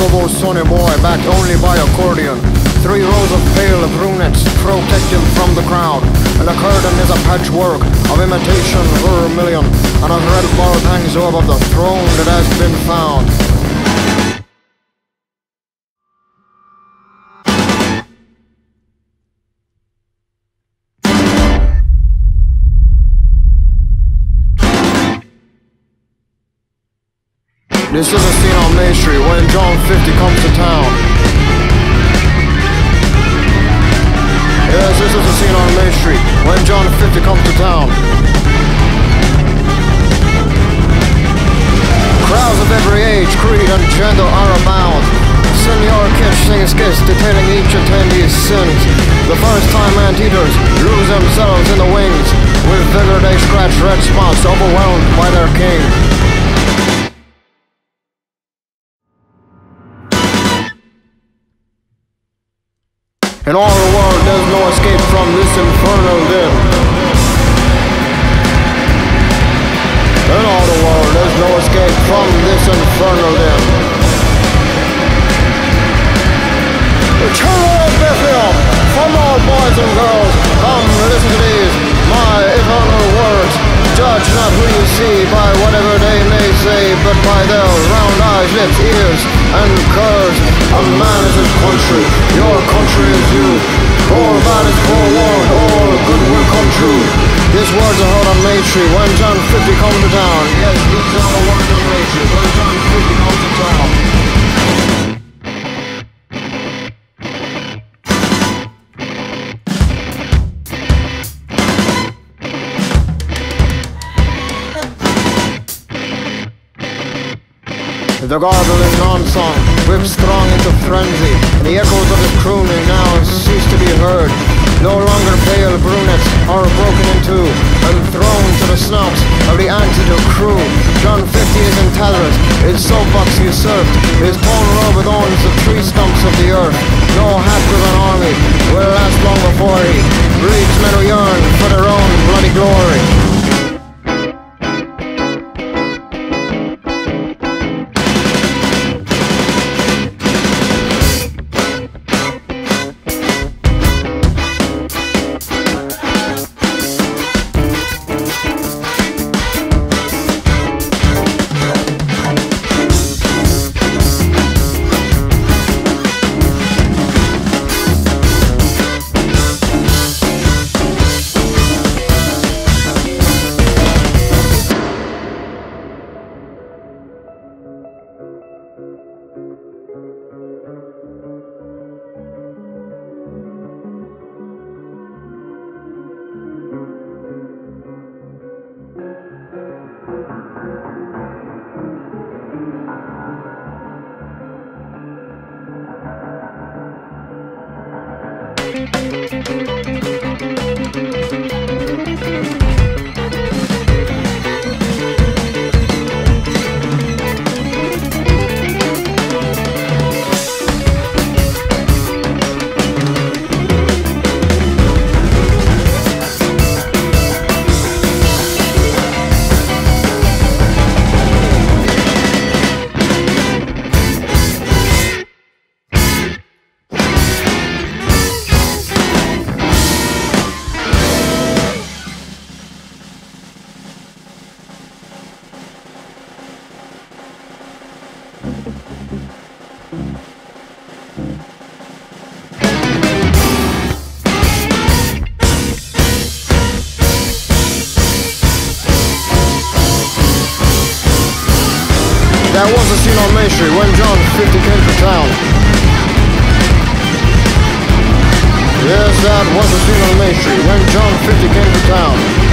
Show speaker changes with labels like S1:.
S1: of Sonny Boy, backed only by accordion. Three rows of pale brunettes protect him from the crowd, and the curtain is a patchwork of imitation vermilion, and a red bulb hangs over the throne that has been found. This is a scene on Main Street when John L comes to town. Yes, this is a scene on Main Street when John L comes to town. Crowds of every age, creed, and gender are abound. Senor Kish sings kiss, detailing each attendee's sins. The first time anteaters lose themselves in the wings. With vigor they scratch red spots, overwhelmed by their In all the world, there's no escape from this infernal din. In all the world, there's no escape from this infernal din. The children of Bethlehem, from all boys and girls, come listen to these, my eternal words. Judge not who you see by whatever they may say, but by their round eyes, lips, ears, and curves. A man is his country, your country is you. All bad is forewarned, all good will come true. These words are heard on Main Street when John L comes to town. Yes, these are the words of Main Street when John L comes to town. The garbling non-song whips strong into frenzy. The echoes of his crooning now cease to be heard. No longer pale brunettes are broken in two and thrown to the snouts of the antidote crew. John L is in tatters, his soapbox usurped, his torn robe adorns the tree stumps of the earth. No hat with an army will last long before he breeds men who yearn for their own bloody glory. That was the scene on Main Street when John L came to town. Yes, that was the scene on Main Street when John L came to town.